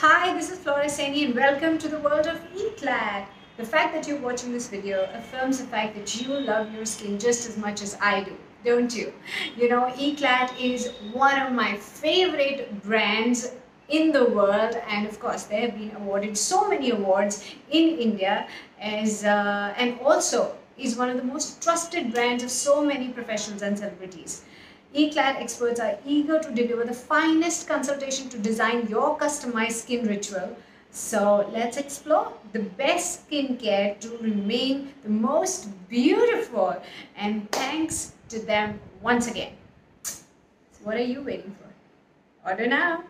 Hi, this is Flora Saini and welcome to the world of Eclat. The fact that you're watching this video affirms the fact that you love your skin just as much as I do, don't you? You know, Eclat is one of my favorite brands in the world and of course they have been awarded so many awards in India as uh, and also is one of the most trusted brands of so many professionals and celebrities. Eclat experts are eager to deliver the finest consultation to design your customized skin ritual. So let's explore the best skincare to remain the most beautiful. And thanks to them once again. What are you waiting for? Order now.